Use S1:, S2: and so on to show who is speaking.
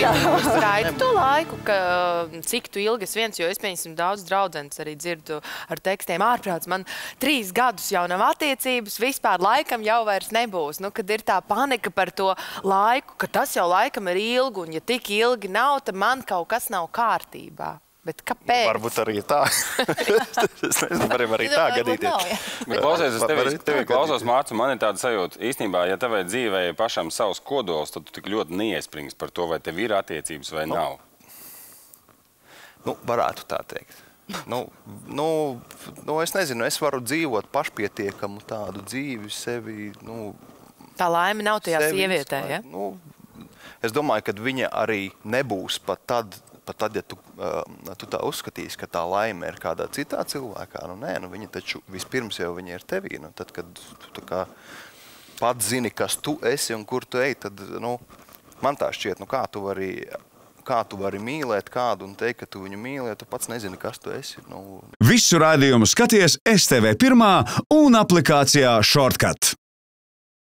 S1: laiku, raidi to laiku, ka cik tu ilgi es viens, jo es, pieņemsim, daudz draudzenes arī dzirdu ar tekstiem ārprāts. Man trīs gadus jau nav attiecības, vispār laikam jau vairs nebūs. Nu, kad ir tā panika par to laiku, ka tas jau laikam ir ilgi, un ja tik ilgi nav, tad man kaut kas nav kārtībā. Bet kāpēc?
S2: Varbūt arī tā. es nezinu, varam arī tā gadīties.
S3: Bet klausies, es tevi, tevi klausos. Mārcis, man ir tāda sajūta, īstenībā, ja tavai dzīvē ir pašam savs kodols, tad tu tik ļoti neiesprings par to, vai tev ir attiecības vai nav.
S2: Nu, varētu tā teikt. Nu, nu, nu, es nezinu, es varu dzīvot pašpietiekamu tādu dzīvi sevi. Nu,
S1: Tā laime nav tajā sievietē, ja?
S2: Nu, es domāju, ka viņa arī nebūs pat tad, pat tad ja tu, uh, tu tā uzskatīsi, ka tā laime ir kādā citā cilvēkā. Nu, nē, nu, viņa taču vispirms jau viņa ir tevī. Nu, tad, kad tu kā pats zini, kas tu esi un kur tu ej, tad nu, man tā šķiet, nu, kā tu vari. Kā tu vari mīlēt kādu un teikt, ka tu viņu mīli, ja tu pats nezini, kas tu esi? Nu,
S4: Visu raidījumu skaties STV pirmā un aplikācijā Shortcut.